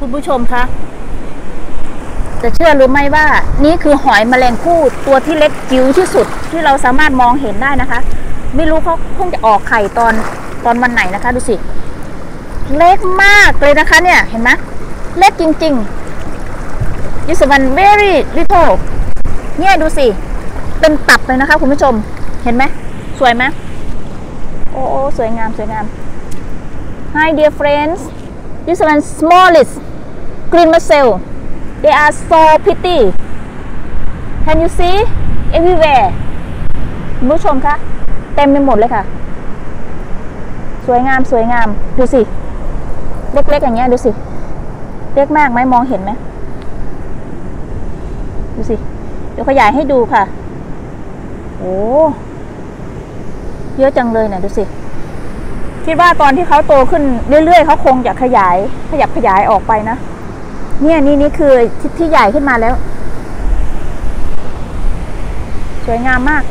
คุณผู้ชมคะจะเชื่อหรือไม่ว่า นี่คือหอยแมลงภู่ตัวที่เล็กจิ๋วที่สุดที่เราสามารถมองเห็นได้นะคะ ไม่รู้เขาเพิ่งจะออกไข่ตอนตอนวันไหนนะคะ ดูสิ เล็กมากเลยนะคะ เนี่ยเห็นไหมเล็กจริงๆ this one very little เนี่ยดูสิ เป็นตับเลยนะคะ คุณผู้ชมเห็นไหมสวยไหมโอ้โอ้สวยงามสวยงาม Hi dear friends this one smallest green mussel they are so pretty can you see everywhere คุณผู้ชมคะเต็มไปหมดเลยค่ะ สวยงามสวยงามดูสิ เล็กๆอย่างเงี้ยดูสิ เล็กมากไหมมองเห็นไหมดูสิ เดี๋ยวขยายให้ดูค่ะ โอ้เยอะจังเลยเนี่ยดูสิคิดว่าตอนที่เขาโตขึ้นเรื่อยๆเขาคงจะขยาย ขยับขยายออกไปนะ เนี่ยนี่นี่คือที่ที่ใหญ่ขึ้นมาแล้ว สวยงามมาก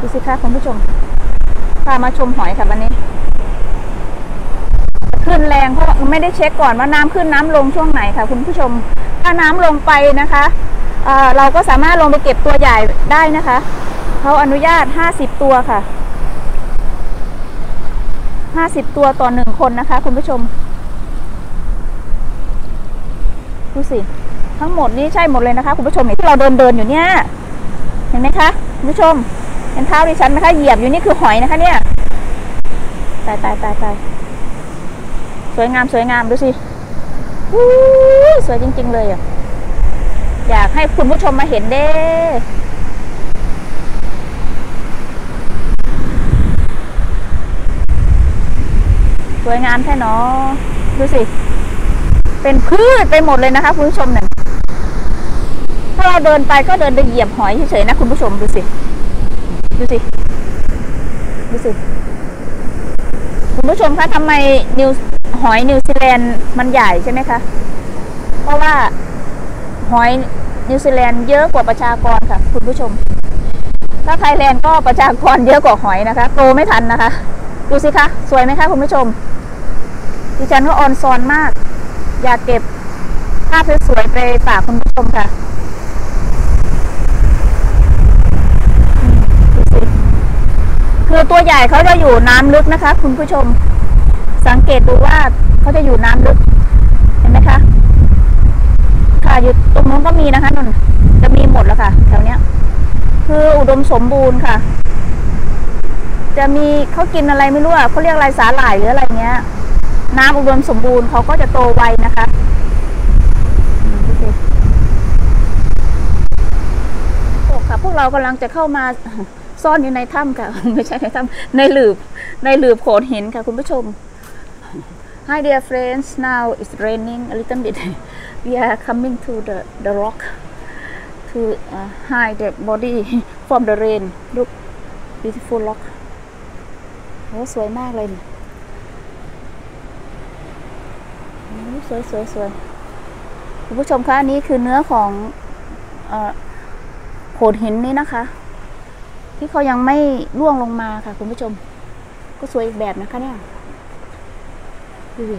ดูสิคะคุณผู้ชมพามาชมหอยค่ะวันนี้ ขึ้นแรงเพราะไม่ได้เช็คก่อนว่าน้ำขึ้นน้ำลงช่วงไหนค่ะ คุณผู้ชม ถ้าน้ำลงไปนะคะเเราก็สามารถลงไปเก็บตัวใหญ่ได้นะคะ เขาอนุญาต 50 ตัวค่ะ 50 ตัวต่อหนึ่งคนนะคะ คุณผู้ชม ดูสิ ทั้งหมดนี้ใช่หมดเลยนะคะ คุณผู้ชมที่เราเดินเดินอยู่เนี่ย เห็นไหมคะ คุณผู้ชม เห็นเท้าดิฉันไหมคะ เหยียบอยู่นี่คือหอยนะคะ เนี่ย ตายตายตายตายสวยงามสวยงามดูสิสวยจริง ๆ เลยอะอยากให้คุณผู้ชมมาเห็นเด้ สวยงามแค่เนอะดูสิ เป็นพืชไปหมดเลยนะคะ คุณผู้ชมเนี่ยถ้าเราเดินไปก็เดินไปเหยียบหอยเฉยๆนะคุณผู้ชมดูสิ ดูสิ ดูสิ คุณผู้ชมคะทำไมนิวหอยนิวซีแลนด์มันใหญ่ใช่ไหมคะ เพราะว่าหอยนิวซีแลนด์เยอะกว่าประชากรค่ะ คุณผู้ชม ถ้าไทยแลนด์ก็ประชากรเยอะกว่าหอยนะคะโตไม่ทันนะคะ ดูสิคะ สวยไหมคะคุณผู้ชม ดิฉันก็ออนซอนมาก อยากเก็บภาพสวยๆไปฝากคุณผู้ชมค่ะคือตัวใหญ่เขาจะอยู่น้ำลึกนะคะ คุณผู้ชม สังเกตดูว่าเขาจะอยู่น้ำลึก เห็นไหมคะ ค่ะอยู่ตรงนู้นก็มีนะคะนนจะมีหมดแล้วค่ะแถวเนี้ย คืออุดมสมบูรณ์ค่ะ จะมีเขากินอะไรไม่รู้อะเขาเรียกอะไรสาหร่ายหรืออะไรเงี้ย น้ำอุดมสมบูรณ์เขาก็จะโตไวนะคะอืมดูสิโอ้ค่ะพวกเรากำลังจะเข้ามาซ่อนอยู่ในถ้ำค่ะ ไม่ใช่ในถ้ำในหลืบในหลืบโขดหินค่ะคุณผู้ชม Hi dear friends now it's raining a little bit we are coming to the the rock to uh, hide the body from the rain look beautiful rock โอ้สวยมากเลยนี่โอ้ สวยสวยสวยคุณผู้ชมคะอันนี้คือเนื้อของโขดหินนี่นะคะ ที่เขายังไม่ร่วงลงมาค่ะ คุณผู้ชม ก็สวยอีกแบบนะคะเนี่ยดูดิ